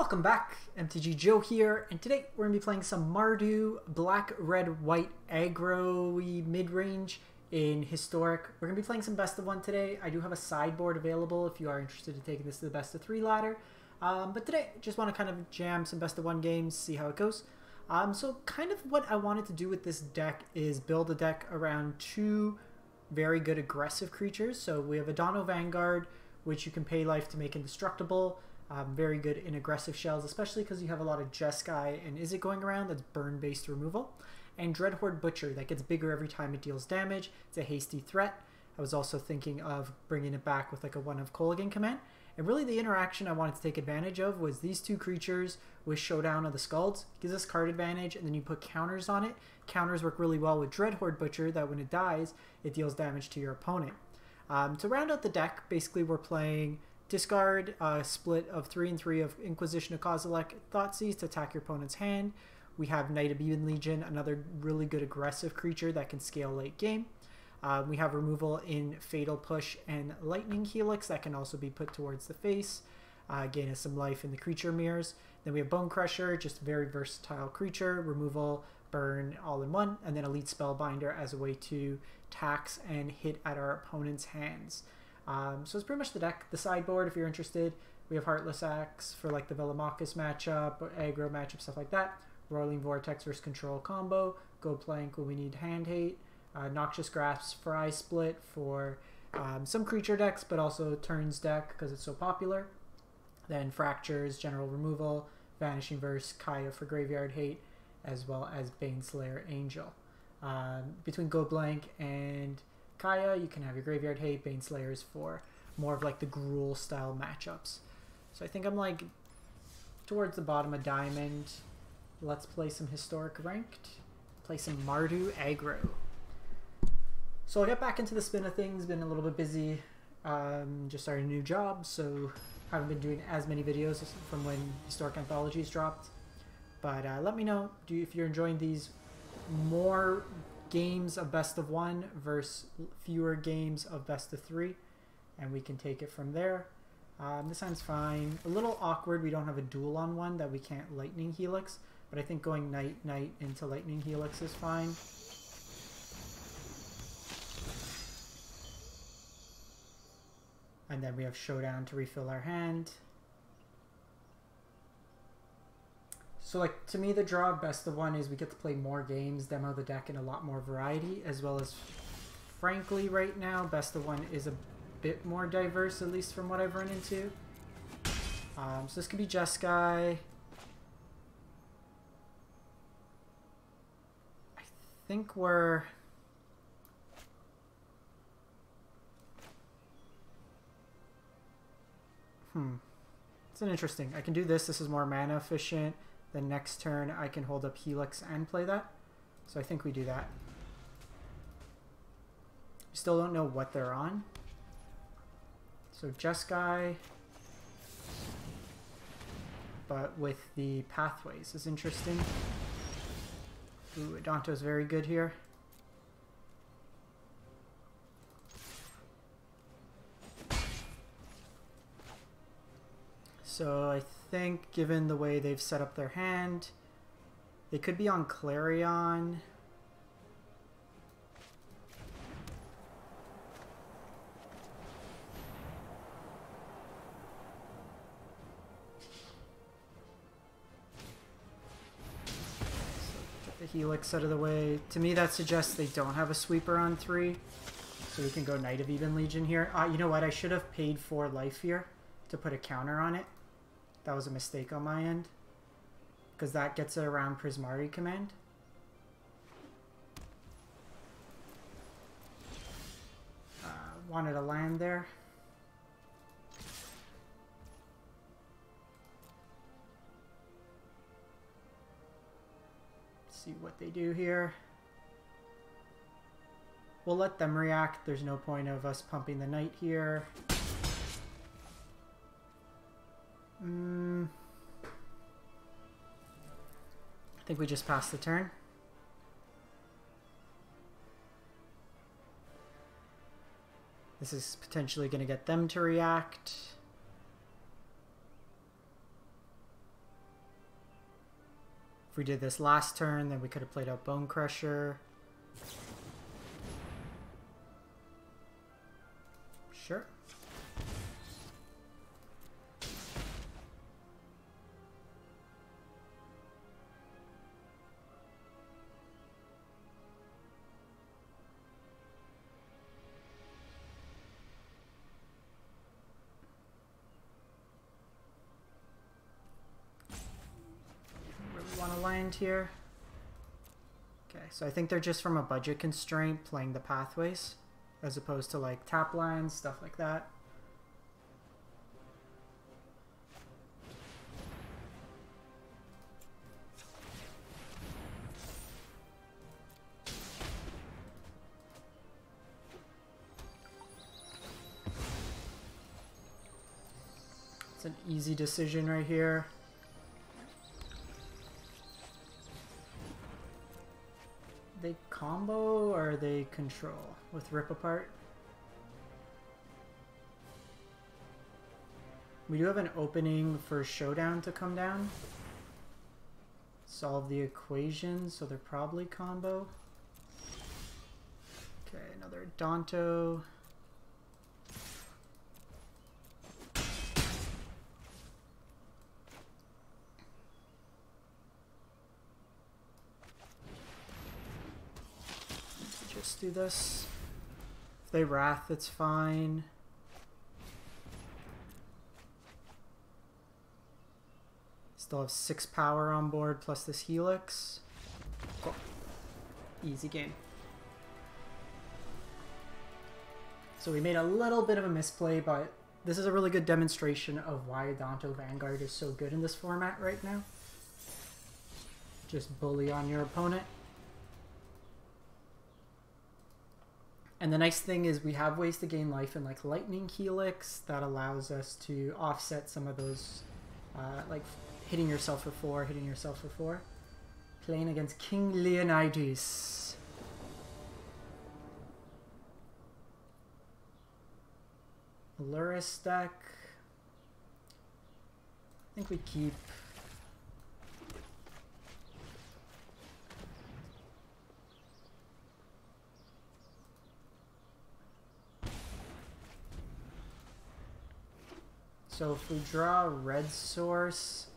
Welcome back, MTG Joe here, and today we're going to be playing some Mardu Black, Red, White aggro mid-range in Historic. We're going to be playing some Best of One today. I do have a sideboard available if you are interested in taking this to the Best of Three ladder. Um, but today, just want to kind of jam some Best of One games, see how it goes. Um, so kind of what I wanted to do with this deck is build a deck around two very good aggressive creatures. So we have Adanto Vanguard, which you can pay life to make indestructible. Um, very good in aggressive shells, especially because you have a lot of Jeskai and Izzet going around that's burn-based removal. And Dreadhorde Butcher, that gets bigger every time it deals damage. It's a hasty threat. I was also thinking of bringing it back with like a one of Kolaghan command. And really the interaction I wanted to take advantage of was these two creatures with Showdown of the Skalds. Gives us card advantage, and then you put counters on it. Counters work really well with Dreadhorde Butcher, that when it dies, it deals damage to your opponent. Um, to round out the deck, basically we're playing Discard a uh, split of 3 and 3 of Inquisition of Kozilek Thoughtseize to attack your opponent's hand. We have Knight of Ebon Legion, another really good aggressive creature that can scale late game. Uh, we have removal in Fatal Push and Lightning Helix that can also be put towards the face. Uh, gain us some life in the creature mirrors. Then we have Bone Crusher, just very versatile creature. Removal, burn, all in one. And then Elite Spellbinder as a way to tax and hit at our opponent's hands. Um, so it's pretty much the deck. The sideboard, if you're interested, we have Heartless Act for like the Velomachus matchup, aggro matchup, stuff like that. Roiling Vortex versus Control combo. Go Blank when we need Hand Hate. Uh, Noxious Grasp for Eye Split for um, some creature decks, but also Turns deck because it's so popular. Then Fractures, General Removal, Vanishing Verse, Kaya for Graveyard Hate, as well as Baneslayer Angel. Um, between Go Blank and Kaya, you can have your Graveyard Hate, Baneslayers for more of like the Gruul style matchups. So I think I'm like towards the bottom of Diamond. Let's play some Historic Ranked. Play some Mardu Aggro. So I'll get back into the spin of things. Been a little bit busy. Um, just started a new job, so haven't been doing as many videos from when Historic Anthologies dropped. But uh, let me know do if you're enjoying these more games of best of one versus fewer games of best of three, and we can take it from there. Um, this sounds fine. A little awkward. We don't have a duel on one that we can't Lightning Helix, but I think going Knight Knight into Lightning Helix is fine. And then we have Showdown to refill our hand. So like to me the draw best of one is we get to play more games, demo the deck in a lot more variety, as well as frankly right now best of one is a bit more diverse, at least from what I've run into. Um, so this could be Jeskai. I think we're Hmm. It's an interesting. I can do this. This is more mana efficient. The next turn I can hold up Helix and play that. So I think we do that. Still don't know what they're on. So Jeskai, but with the pathways is interesting. Ooh, Adanto's very good here. So I think given the way they've set up their hand, they could be on Clarion. the Helix out of the way. To me, that suggests they don't have a sweeper on three. So we can go Knight of Ebon Legion here. Uh, you know what? I should have paid for life here to put a counter on it. That was a mistake on my end. Because that gets it around Prismari command. Uh, wanted to land there. see what they do here. We'll let them react. There's no point of us pumping the knight here. Mm. I think we just passed the turn. This is potentially going to get them to react. If we did this last turn, then we could have played out Bone Crusher. Land here. Okay, so I think they're just from a budget constraint playing the pathways as opposed to like tap lines, stuff like that. It's an easy decision right here. Combo or they control with rip apart? We do have an opening for showdown to come down. Solve the equation, so they're probably combo. Okay, another Danto. Do this. If they Wrath, it's fine. Still have six power on board plus this Helix. Cool. Easy game. So we made a little bit of a misplay, but this is a really good demonstration of why Danto Vanguard is so good in this format right now. Just bully on your opponent. And the nice thing is we have ways to gain life in like Lightning Helix that allows us to offset some of those, uh, like hitting yourself for four, hitting yourself for four. Playing against King Leonidas. Lurrus deck. I think we keep So if we draw a red source,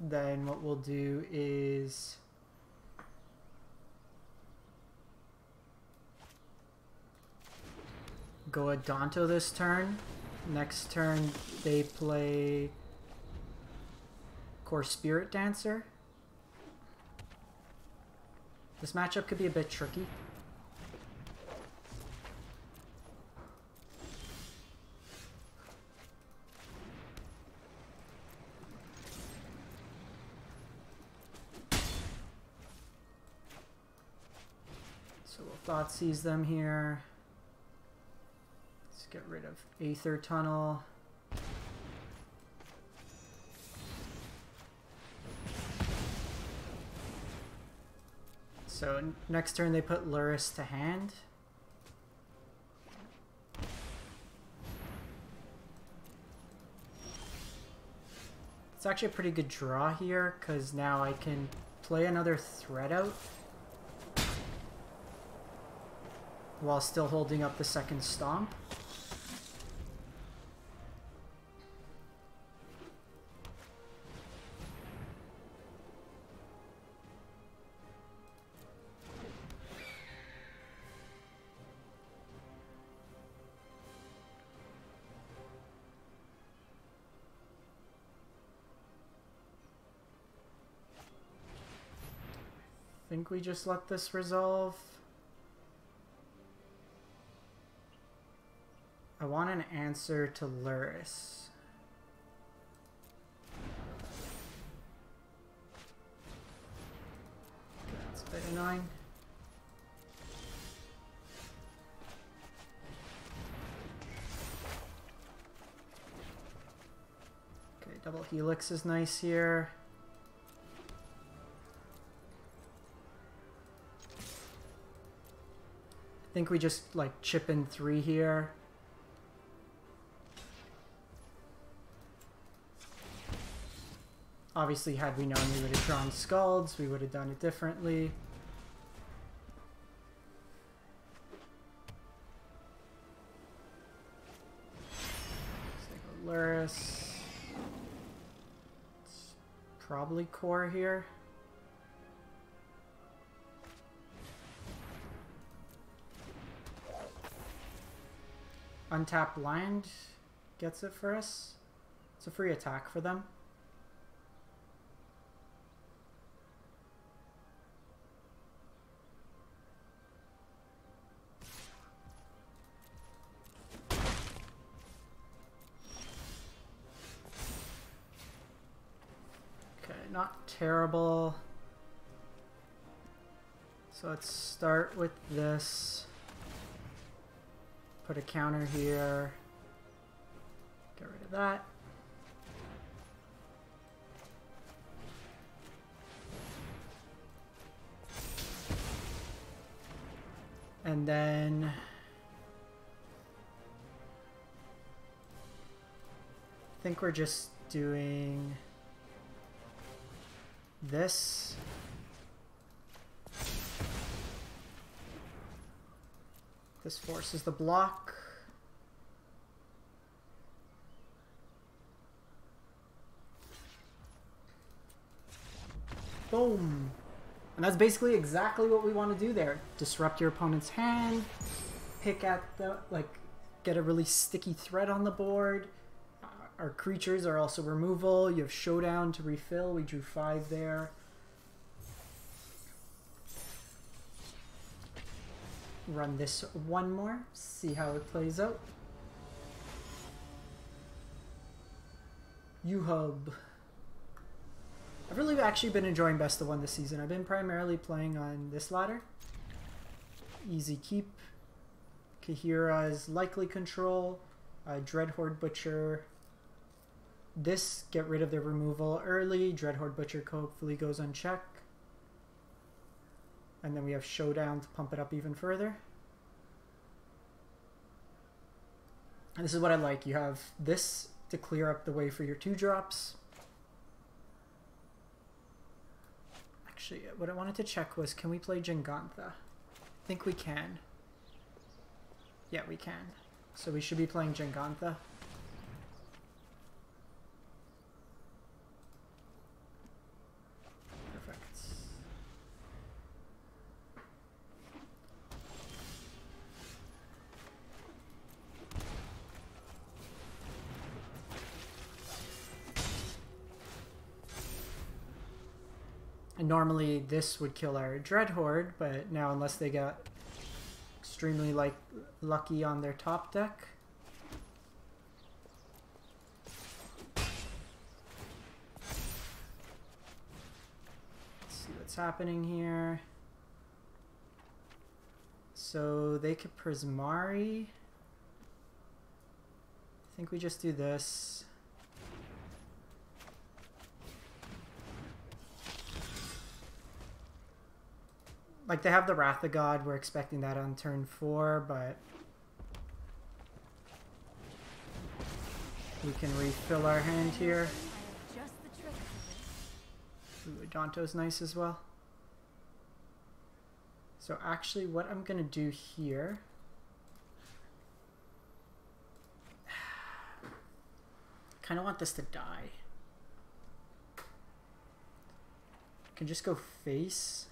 then what we'll do is go a this turn. Next turn they play Kor Spirit Dancer. This matchup could be a bit tricky. Thoughtseize them here. Let's get rid of Aether Tunnel. So next turn they put Lurrus to hand. It's actually a pretty good draw here because now I can play another threat out while still holding up the second stomp. I think we just let this resolve. Want an answer to Lurrus. That's a bit annoying. Okay, double helix is nice here. I think we just like chip in three here. Obviously, had we known we would have drawn Skalds, we would have done it differently. Lurrus. It's probably core here. Untapped land gets it for us. It's a free attack for them. Let's start with this. Put a counter here. Get rid of that. And then I think we're just doing this. This forces the block. Boom. And that's basically exactly what we want to do there. Disrupt your opponent's hand, pick at the, like, get a really sticky threat on the board. Our creatures are also removal. You have Showdown to refill. We drew five there. Run this one more, see how it plays out. U-Hub. I've really actually been enjoying Best of One this season. I've been primarily playing on this ladder. Easy keep. Kahira's likely control. Uh, Dreadhorde Butcher. This, get rid of the removal early. Dreadhorde Butcher hopefully goes unchecked. And then we have Showdown to pump it up even further. And this is what I like. You have this to clear up the way for your two drops. Actually, what I wanted to check was, can we play Jegantha? I think we can. Yeah, we can. So we should be playing Jegantha. Normally this would kill our Dread Horde, but now unless they got extremely like lucky on their top deck. Let's see what's happening here. So they could Prismari. I think we just do this. Like, they have the Wrath of God. We're expecting that on turn four, but... We can refill our hand here. Ooh, nice as well. So actually what I'm going to do here... kind of want this to die. can just go face.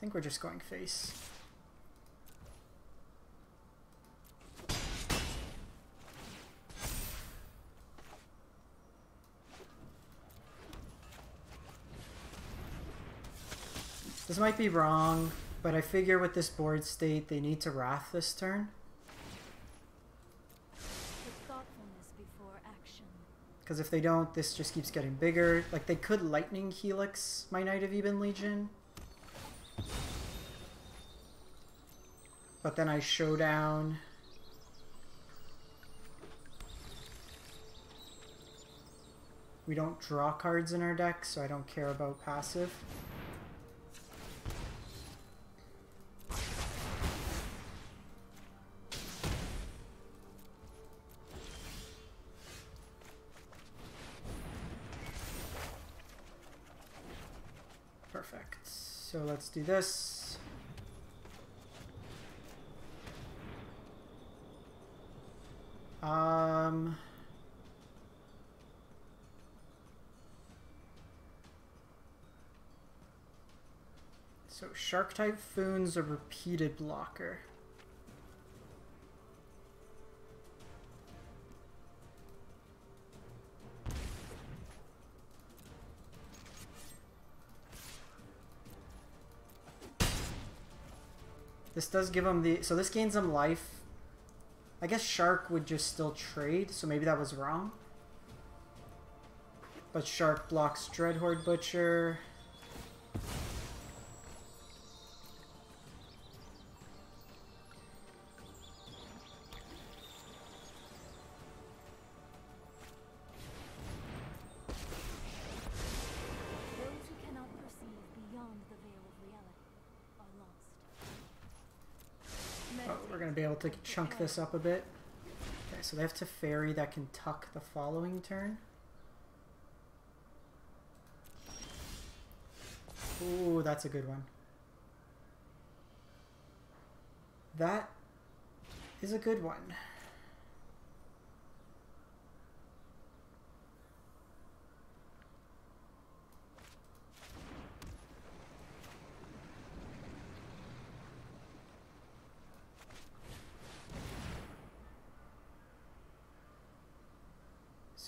I think we're just going face. This might be wrong, but I figure with this board state, they need to Wrath this turn. Because if they don't, this just keeps getting bigger. Like, they could Lightning Helix my Knight of Ebon Legion. But then I Showdown. We don't draw cards in our deck, so I don't care about passive. Perfect. So let's do this. Um... So Shark Typhoon's a repeated blocker. This does give him the... So this gains him life. I guess Shark would just still trade, so maybe that was wrong. But Shark blocks Dreadhorde Butcher. To be able to chunk this up a bit. Okay, so they have Teferi that can tuck the following turn. Ooh, that's a good one. That is a good one.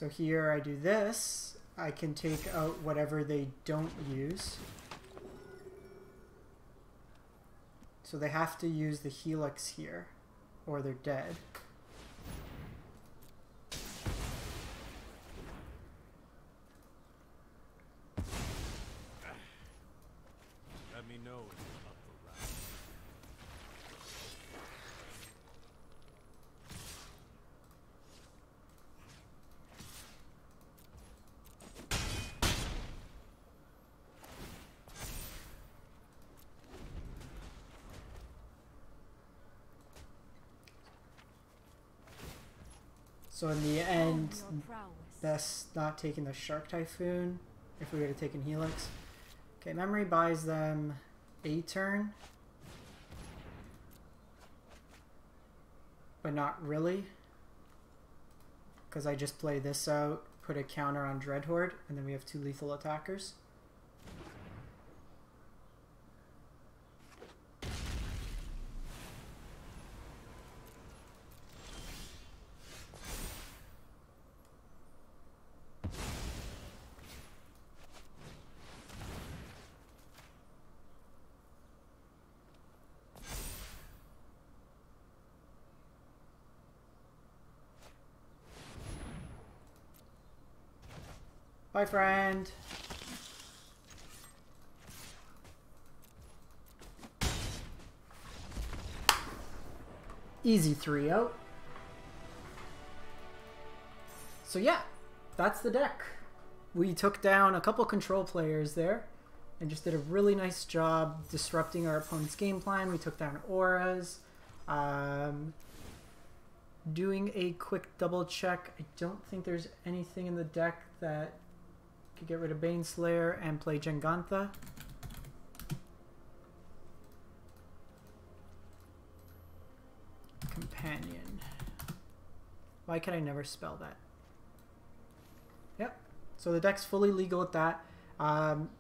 So here I do this. I can take out whatever they don't use. So they have to use the helix here, or they're dead. So in the end, best not taking the Shark Typhoon if we would have taken Helix. Okay, Memory buys them a turn. But not really. Because I just play this out, put a counter on Dreadhorde, and then we have two lethal attackers. Bye, friend. Easy 3 out. So yeah, that's the deck. We took down a couple control players there and just did a really nice job disrupting our opponent's game plan. We took down auras. Um, doing a quick double check. I don't think there's anything in the deck that could get rid of Baneslayer and play Jegantha. Companion. Why can I never spell that? Yep. So the deck's fully legal at that. Um,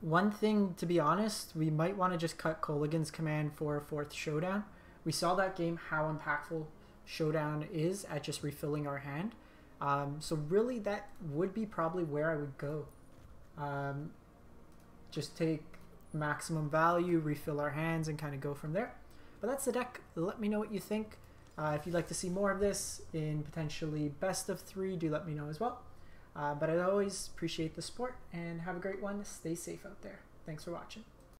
one thing, to be honest, we might want to just cut Kolaghan's command for a fourth showdown. We saw that game how impactful showdown is at just refilling our hand. Um, so really, that would be probably where I would go. Um, just take maximum value, refill our hands, and kind of go from there. But that's the deck. Let me know what you think. Uh, if you'd like to see more of this in potentially best of three, do let me know as well. Uh, but I always appreciate the support and have a great one. Stay safe out there. Thanks for watching.